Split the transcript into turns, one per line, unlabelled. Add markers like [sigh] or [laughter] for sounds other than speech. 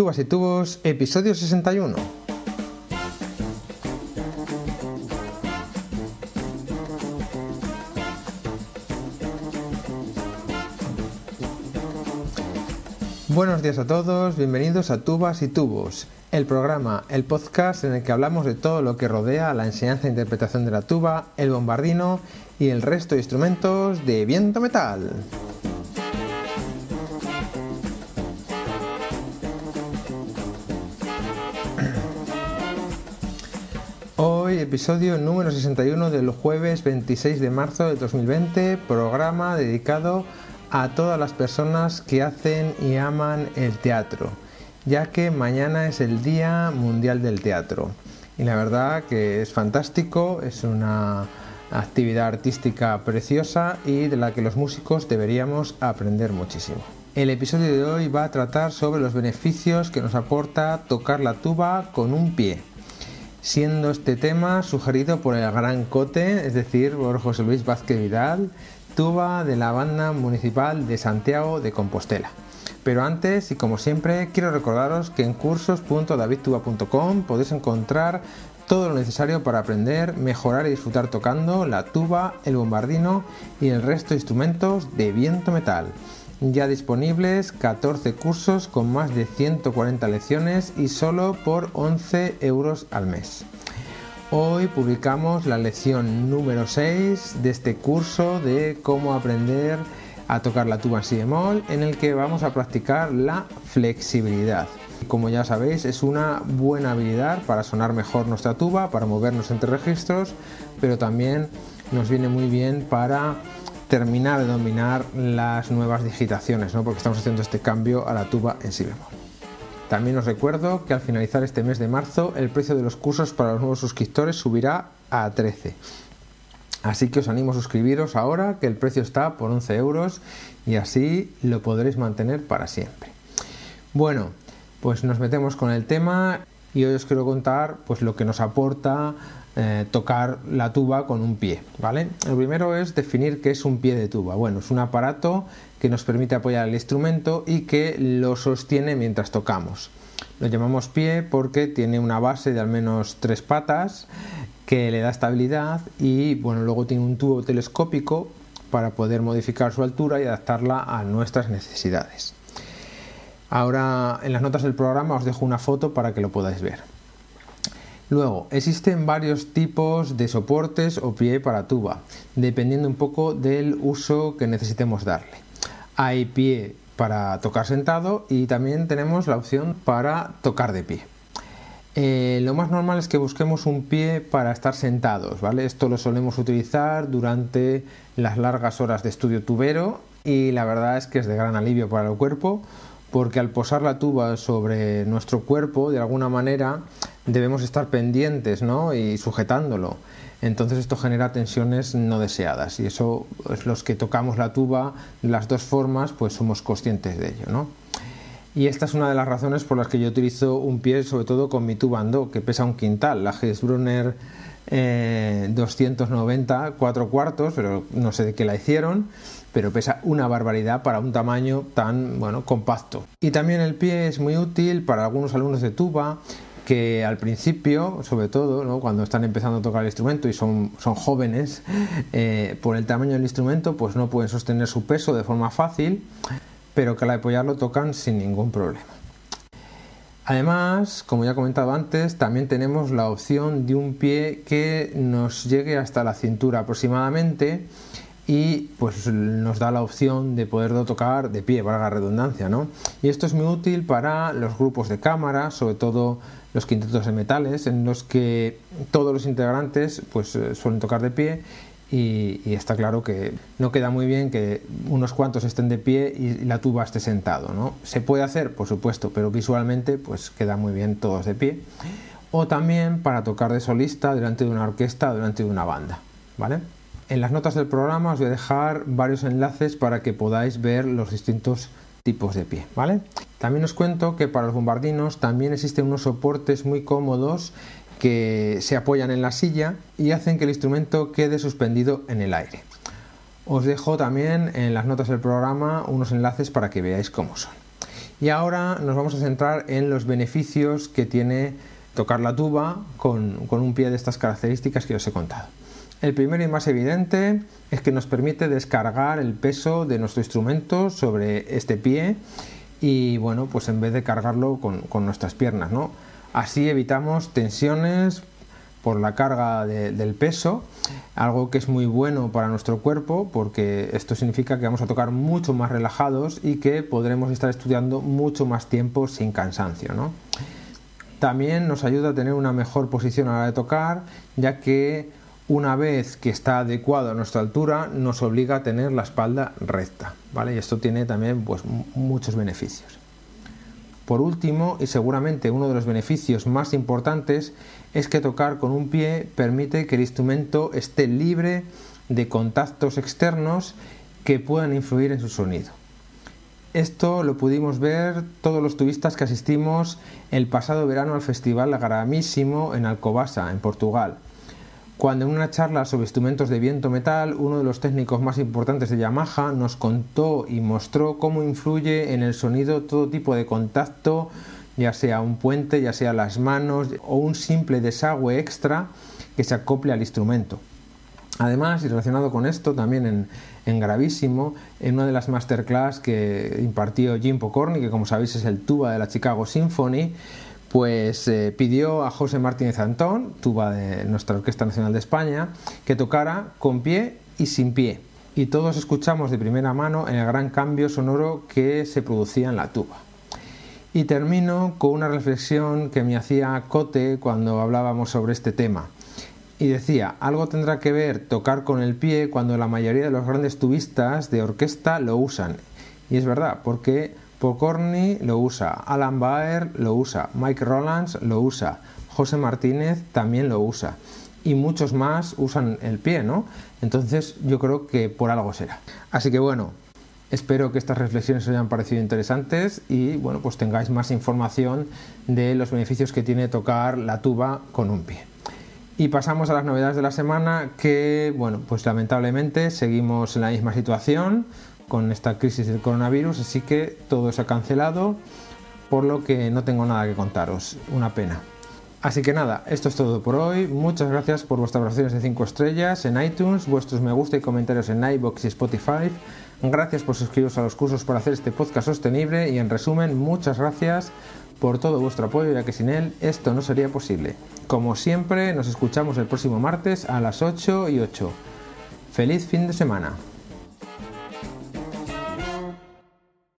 Tubas y Tubos, episodio 61. Buenos días a todos, bienvenidos a Tubas y Tubos, el programa, el podcast en el que hablamos de todo lo que rodea la enseñanza e interpretación de la tuba, el bombardino y el resto de instrumentos de viento metal. Hoy episodio número 61 del jueves 26 de marzo de 2020, programa dedicado a todas las personas que hacen y aman el teatro ya que mañana es el Día Mundial del Teatro. Y la verdad que es fantástico, es una actividad artística preciosa y de la que los músicos deberíamos aprender muchísimo. El episodio de hoy va a tratar sobre los beneficios que nos aporta tocar la tuba con un pie, siendo este tema sugerido por el gran Cote, es decir, por José Luis Vázquez Vidal, tuba de la Banda Municipal de Santiago de Compostela. Pero antes, y como siempre, quiero recordaros que en cursos.davidtuba.com podéis encontrar todo lo necesario para aprender, mejorar y disfrutar tocando la tuba, el bombardino y el resto de instrumentos de viento metal. Ya disponibles 14 cursos con más de 140 lecciones y solo por 11 euros al mes. Hoy publicamos la lección número 6 de este curso de cómo aprender a tocar la tuba en si bemol en el que vamos a practicar la flexibilidad. Como ya sabéis es una buena habilidad para sonar mejor nuestra tuba, para movernos entre registros, pero también nos viene muy bien para terminar de dominar las nuevas digitaciones, ¿no? porque estamos haciendo este cambio a la tuba en si bemol. También os recuerdo que al finalizar este mes de marzo el precio de los cursos para los nuevos suscriptores subirá a 13. Así que os animo a suscribiros ahora que el precio está por 11 euros y así lo podréis mantener para siempre. Bueno, pues nos metemos con el tema y hoy os quiero contar pues lo que nos aporta eh, tocar la tuba con un pie, ¿vale? El primero es definir qué es un pie de tuba. Bueno, es un aparato que nos permite apoyar el instrumento y que lo sostiene mientras tocamos. Lo llamamos pie porque tiene una base de al menos tres patas que le da estabilidad y bueno, luego tiene un tubo telescópico para poder modificar su altura y adaptarla a nuestras necesidades. Ahora en las notas del programa os dejo una foto para que lo podáis ver. Luego, existen varios tipos de soportes o pie para tuba, dependiendo un poco del uso que necesitemos darle. Hay pie para tocar sentado y también tenemos la opción para tocar de pie. Eh, lo más normal es que busquemos un pie para estar sentados, ¿vale? Esto lo solemos utilizar durante las largas horas de estudio tubero y la verdad es que es de gran alivio para el cuerpo porque al posar la tuba sobre nuestro cuerpo de alguna manera debemos estar pendientes ¿no? y sujetándolo. Entonces esto genera tensiones no deseadas y eso es los que tocamos la tuba las dos formas pues somos conscientes de ello. ¿no? Y esta es una de las razones por las que yo utilizo un pie, sobre todo con mi tubando, que pesa un quintal, la Hesbrunner eh, 290, 4 cuartos, pero no sé de qué la hicieron, pero pesa una barbaridad para un tamaño tan bueno, compacto. Y también el pie es muy útil para algunos alumnos de tuba que al principio, sobre todo, cuando están empezando a tocar el instrumento y son, son jóvenes, [laughs] eh, por el tamaño del instrumento, pues no pueden sostener su peso de forma fácil pero que al apoyarlo tocan sin ningún problema. Además, como ya he comentado antes, también tenemos la opción de un pie que nos llegue hasta la cintura aproximadamente y pues nos da la opción de poderlo tocar de pie, valga la redundancia, ¿no? Y esto es muy útil para los grupos de cámara, sobre todo los quintetos de metales, en los que todos los integrantes pues eh, suelen tocar de pie y, está claro que no queda muy bien que unos cuantos estén de pie y la tuba esté sentado. ¿no? Se puede hacer, por supuesto, pero visualmente pues queda muy bien todos de pie. O también para tocar de solista delante de una orquesta, delante de una banda. ¿vale? En las notas del programa os voy a dejar varios enlaces para que podáis ver los distintos tipos de pie, ¿vale? También os cuento que para los bombardinos también existen unos soportes muy cómodos que se apoyan en la silla y hacen que el instrumento quede suspendido en el aire. Os dejo también en las notas del programa unos enlaces para que veáis cómo son. Y ahora nos vamos a centrar en los beneficios que tiene tocar la tuba con, un pie de estas características que os he contado. El primero y más evidente es que nos permite descargar el peso de nuestro instrumento sobre este pie y bueno, pues en vez de cargarlo con, con nuestras piernas, ¿no? Así evitamos tensiones por la carga del peso, algo que es muy bueno para nuestro cuerpo porque esto significa que vamos a tocar mucho más relajados y que podremos estar estudiando mucho más tiempo sin cansancio. También nos ayuda a tener una mejor posición a la hora de tocar, ya que una vez que está adecuado a nuestra altura nos obliga a tener la espalda recta, ¿vale? Y esto tiene también pues, muchos beneficios. Por último, y seguramente uno de los beneficios más importantes, es que tocar con un pie permite que el instrumento esté libre de contactos externos que puedan influir en su sonido. Esto lo pudimos ver todos los turistas que asistimos el pasado verano al Festival Gramísimo en Alcobasa, en Portugal cuando en una charla sobre instrumentos de viento metal, uno de los técnicos más importantes de Yamaha nos contó y mostró cómo influye en el sonido todo tipo de contacto, ya sea un puente, ya sea las manos o un simple desagüe extra que se acople al instrumento. Además, y relacionado con esto, también en, gravísimo, en una de las masterclass que impartió Jim Pokorny, que como sabéis es el tuba de la Chicago Symphony, pues eh, pidió a José Martínez Antón, tuba de nuestra Orquesta Nacional de España, que tocara con pie y sin pie. Y todos escuchamos de primera mano el gran cambio sonoro que se producía en la tuba. Y termino con una reflexión que me hacía Cote cuando hablábamos sobre este tema. Y decía, algo tendrá que ver tocar con el pie cuando la mayoría de los grandes tubistas de orquesta lo usan. Y es verdad, porque Pokorny lo usa, Alan Baer lo usa, Mike Rollins lo usa, José Martínez también lo usa y muchos más usan el pie, ¿no? Entonces yo creo que por algo será. Así que bueno, espero que estas reflexiones os hayan parecido interesantes y bueno, pues tengáis más información de los beneficios que tiene tocar la tuba con un pie. Y pasamos a las novedades de la semana que, bueno, pues lamentablemente seguimos en la misma situación con esta crisis del coronavirus, así que todo se ha cancelado, por lo que no tengo nada que contaros, una pena. Así que nada, esto es todo por hoy. Muchas gracias por vuestras valoraciones de 5 estrellas en iTunes, vuestros me gusta y comentarios en iBox y Spotify. Gracias por suscribiros a los cursos para hacer este podcast sostenible y en resumen, muchas gracias por todo vuestro apoyo, ya que sin él esto no sería posible. Como siempre, nos escuchamos el próximo martes a las 8 y 8. Feliz fin de semana.